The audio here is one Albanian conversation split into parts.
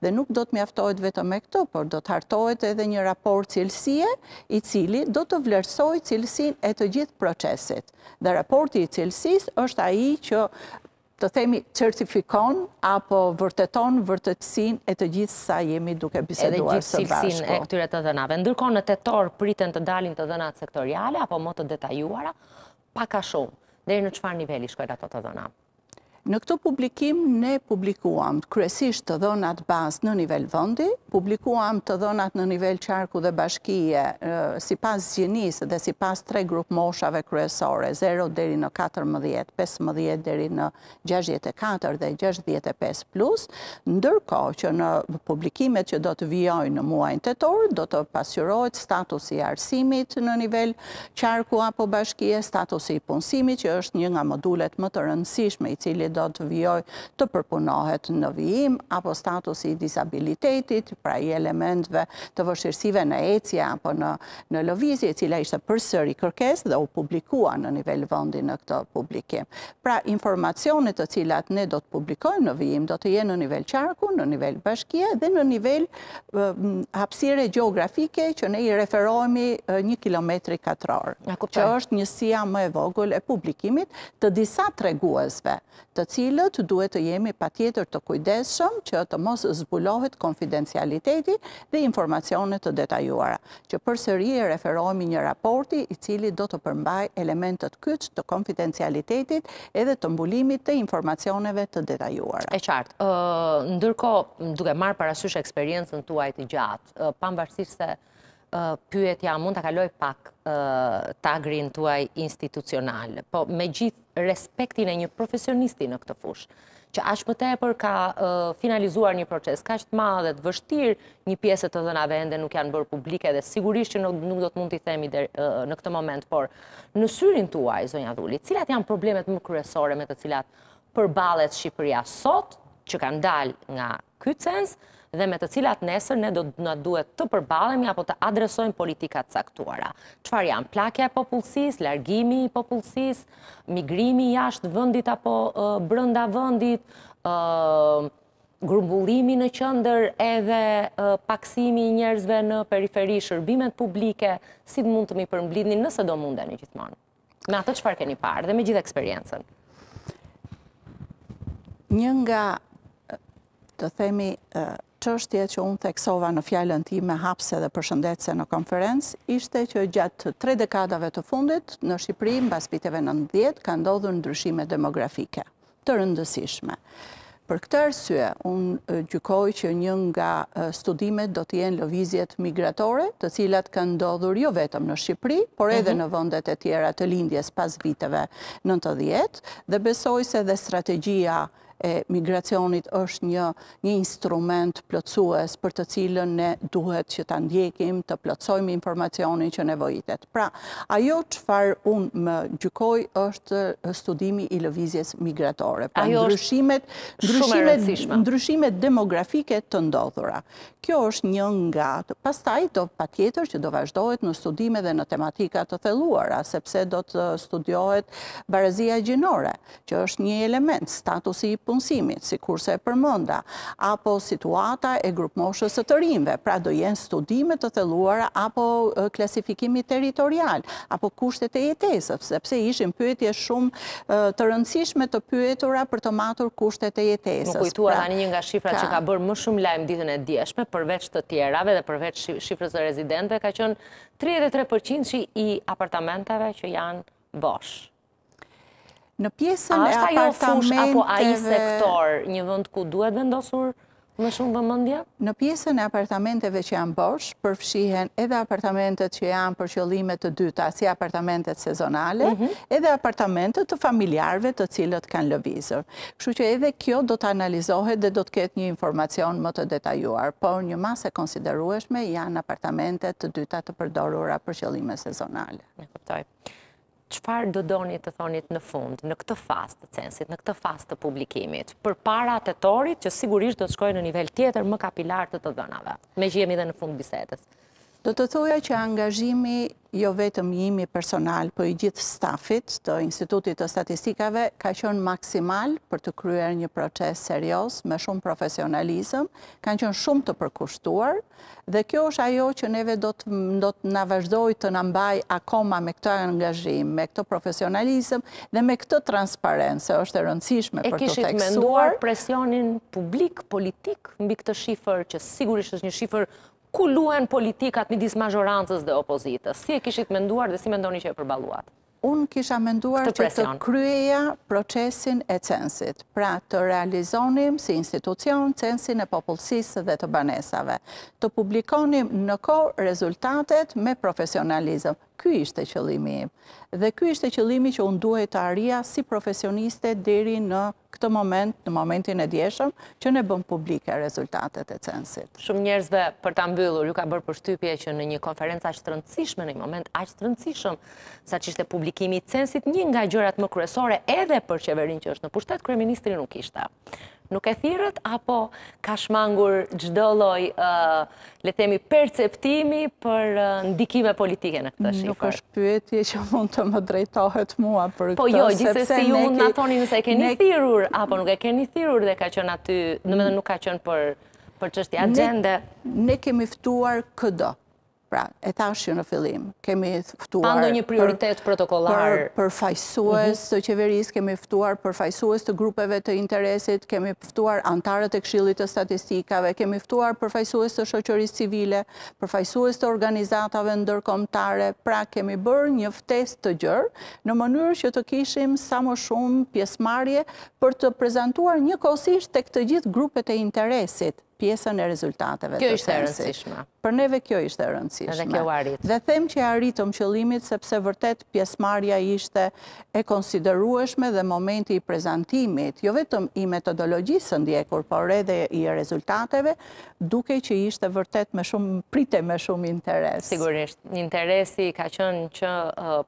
Dhe nuk do të mjaftohet vetëm me këto, por do të hartohet edhe një raport cilësie, i cili do të vlerësojë cilësinë e të gjithë procesit. Dhe raporti i cilësisë është ai që të themi certifikon apo vërteton vërtetësinë e të gjithë sa jemi duke biseduar së bashku. Edhe gjithë cilësinë e këtyre të dhënave. Ndërkohë në tetor priten të dalin të dhënat sektoriale apo më të detajuara, pak a shumë, deri në çfarë niveli shkojnë ato të dhëna? Në këtë publikim ne publikuam kryesisht të dhënat bazë në nivel vendi, publikuam të dhënat në nivel qarku dhe bashkie sipas gjinisë dhe sipas tre grupmoshave kryesore, zero deri në katërmbëdhjetë, pesëmbëdhjetë deri në gjashtëdhjetë e katër dhe gjashtëdhjetë e pesë plus, ndërkohë që në publikimet që do të vijojnë në muajin tetor do të pasqyrohet statusi i arsimit në nivel Qarku apo bashkie, statusi i punësimit që është një nga modulet më të rëndësishme i cili do të vijojë të përpunohet në vijim, apo statusi i disabilitetit, pra i elementëve të vështirësive në ecje apo në në lëvizje, e cila ishte përsëri kërkesë dhe u publikua në nivel vendi në këtë publikim. Pra, informacione të cilat ne do të publikojmë në vijim do të jenë në nivel qarku, në nivel bashkie dhe në nivel hapësire gjeografike që ne i referohemi një kilometri katror, që është njësia më e vogël e publikimit të disa treguesve, të cilët duhet të jemi patjetër të kujdesshëm që të mos zbulohet konfidencialiteti dhe informacione të detajuara. që përsëri i referohemi një raporti i cili do të përmbajë elementet kyç të konfidencialitetit edhe të mbulimit të informacioneve të detajuara. E qartë. Ndërkohë, duke marrë parasysh eksperiencën tuaj të gjatë, pavarësisht se pyetja mund ta kalojë pak tagrin tuaj institucional, po me gjithë respektin e një profesionisti në këtë fushë, që aq më tepër ka finalizuar një proces kaq të madh e të vështirë, një pjesë e të dhënave ende nuk janë bërë publike dhe sigurisht që nuk do të mund t'i themi në këtë moment, por në syrin tuaj, zonja Dhuli, cilat janë problemet më kryesore me të cilat përballet Shqipëria sot, që kanë dalë nga ky cens dhe me të cilat nesër ne do na duhet të përballemi apo të adresojmë politika të caktuara. Çfarë janë? Plakja e popullsisë, largimi i popullsisë, migrimi jashtë vendit apo brenda vendit, grumbullimi në qendër edhe pakësimi i njerëzve në periferi, shërbimet publike, si mund të m'i përmblidhni nëse do mundeni gjithmonë? me atë çfarë keni parë dhe me gjithë eksperiencën. Një nga të themi çështjet që unë theksova në fjalën time hapëse dhe përshëndetse në konferencë, ishte që gjatë tre dekadave të fundit, në Shqipëri, mbas viteve nëntëdhjetë, kanë ndodhur ndryshime demografike. të rëndësishme. Për këtë arsye, unë gjykoj që një nga studimet do të jenë lëvizjet migratore, të cilat kanë ndodhur jo vetëm në Shqipëri, por edhe mhm. në vendet e tjera të lindjes pas viteve 90, dhe besoj se dhe strategjia e migracionit është një një instrument plotësues për të cilën ne duhet që ta ndjekim, të plotësojmë informacionin që nevojitet. Pra, ajo çfarë unë më gjykoj është studimi i lëvizjes migratore, pra ndryshimet demografike të ndodhura. Kjo është një nga, pastaj do patjetër që do vazhdohet në studime dhe në tematika të thelluara, sepse do të studiohet barazia gjinore. që është një element, statusi i punësimit, sikurse e përmenda, apo situata e grupmoshës së të rinjve, pra do jenë studime të thelluara, apo klasifikimi territorial, apo kushtet e jetesës, sepse ishin pyetje shumë të rëndësishme të pyetura për të matur kushtet e jetesës. M'u kujtua tani, një nga shifra që ka bërë më shumë lajm ditën e djeshme, përveç të tjerave dhe përveç shifrës së rezidentëve, ka qenë 33% i apartamenteve që janë bosh. Në pjesën e apartamenteve... A është ajo fushë apo ai sektor një vend ku duhet vendosur më shumë vëmendja? Në pjesën e apartamenteve që janë bosh, përfshihen edhe apartamentet që janë për qëllime të dyta, si apartamentet sezonale, mhm. edhe apartamentet të familjarëve të cilët kanë lëvizur. Kështu që edhe kjo do të analizohet dhe do të ketë një informacion më të detajuar, por një masë e konsiderueshme janë apartamente të dyta të përdorura për qëllime sezonale. E kuptoj. Çfarë do donit të thonit në fund, në këtë fazë të censit, në këtë fazë të publikimit, përpara tetorit që sigurisht do të shkojë në nivel tjetër më kapilar të të dhënave, meqë jemi dhe në fund bisedës? Do të thoja që angazhimi jo vetëm imi personal, po i gjithë stafit të Institutit të Statistikave ka qenë maksimal për të kryer një proces serioz me shumë profesionalizëm, kanë qenë shumë të përkushtuar, Dhe kjo është ajo që neve do të, do të na vazhdojë të na mbajë akoma me këtë angazhim, me këtë profesionalizëm dhe me këtë transparencë, se është e rëndësishme për të theksuar. E kishit menduar presionin publik, politik mbi këtë shifër, që sigurisht është një shifër ku luhen politikat midis mazhorancës dhe opozitës. Si e kishit menduar dhe si mendoni që e përballuat? Unë kisha menduar që të kryeja procesin e censit, pra të realizonim si institucion censin e popullsisë dhe të banesave, të publikonim në kohë rezultatet me profesionalizëm. Ky ishte qëllimi im. Dhe ky ishte qëllimi që unë duhej të arrija si profesioniste deri në këtë moment, në momentin e djeshëm, që ne bëmë publike rezultatet e censit. Shumë njerëzve për ta mbyllur, u ka bërë përshtypje që në një konferencë aq të rëndësishme, në një moment aq të rëndësishëm, saç ishte publikimi i censit, një nga gjërat më kryesore edhe për qeverinë që është në pushtet, kryeministri nuk ishte. Nuk e thirrët apo ka shmangur çdo lloj uh, le themi, perceptimi për ndikime politike në këtë shifër. Nuk është pyetje që mund të më drejtohet mua për këtë, Po jo, gjithsesi ju mund të na thoni nëse e keni thirrur, apo nuk e keni thirrur dhe ka qënë aty, domethënë nuk ka qënë për çështje axhende. Ne kemi ftuar këdo, pra, e thashë që në fillim, kemi ftuar... Pa ndonjë prioritet protokollar. Përfaqësues mhm. të qeverisë, kemi ftuar përfaqësues të grupeve të interesit, kemi ftuar anëtarët e Këshillit të Statistikave, kemi ftuar përfaqësues të shoqërisë civile, përfaqësues të organizatave ndërkombëtare, pra kemi bërë një ftesë të gjerë, në mënyrë që të kishim sa më shumë pjesëmarrje për të prezantuar njëkohësisht tek të gjithë grupet e interesit, pjesën e rezultateve të censit. Kjo ishte e rëndësishme. Për neve kjo ishte e rëndësishme. Edhe kjo u arrit. Dhe them që ia arritëm qëllimit sepse vërtet pjesëmarrja ishte e konsiderueshme dhe momenti i prezantimit, jo vetëm i metodologjisë së ndjekur, por edhe i rezultateve, dukej që ishte vërtet me shumë pritej me shumë interes. Sigurisht, interesi ka qënë që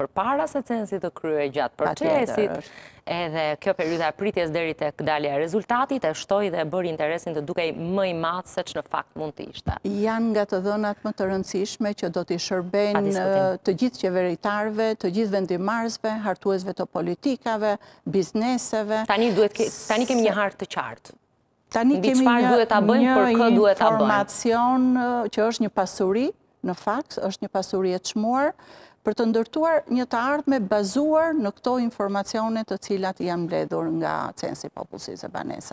përpara se censi të kryhej, gjatë procesit, Edhe kjo periudha e pritjes deri tek dalja e rezultatit e shtoi dhe e bëri interesin të dukej më i madh seç në fakt mund të ishte. Janë nga të dhënat më të rëndësishme që do t'i shërbejnë të gjithë qeveritarëve, të gjithë vendimmarrësve, hartuesve të politikave, bizneseve. Tani duhet, tani kemi një hartë të qartë. Tani kemi një informacion që është një pasuri, në fakt, është një pasuri e çmuar, për të ndërtuar një të ardhme bazuar në këto informacione të cilat janë mbledhur nga censi i popullsisë e banesa.